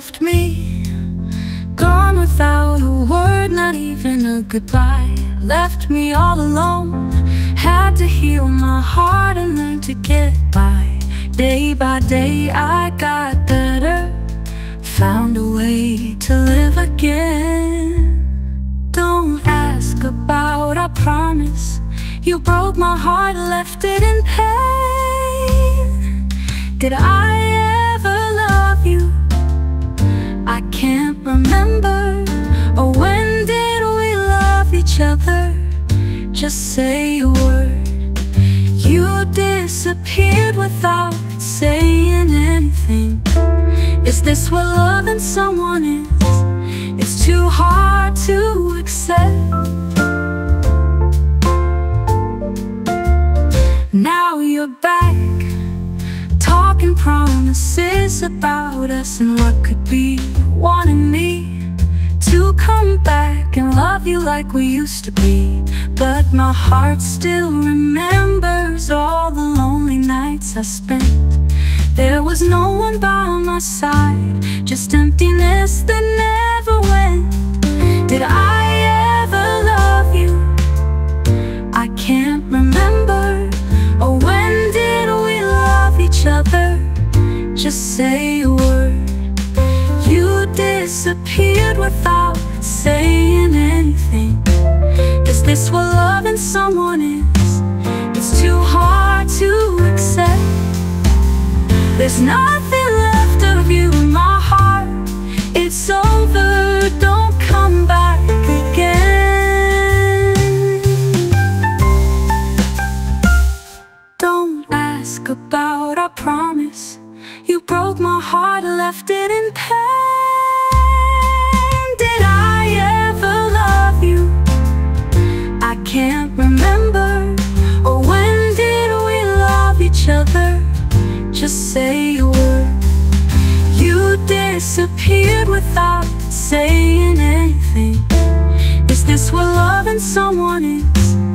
left me. Gone without a word, not even a goodbye. Left me all alone. Had to heal my heart and learn to get by. Day by day I got better. Found a way to live again. Don't ask about, I promise. You broke my heart, left it in pain. Did I Just say a word. You disappeared without saying anything. Is this what loving someone is? It's too hard to accept. Now you're back Talking promises about us and what could be Wanting me and love you like we used to be But my heart still remembers all the lonely nights I spent. There was no one by my side Just emptiness that never went. Did I disappeared without saying anything. Is this what loving someone is? It's too hard to accept. There's nothing left of you in my heart. It's over, don't come back again. Don't ask about our promise. You broke my heart, left it in pain disappeared without saying anything Is this what loving someone is?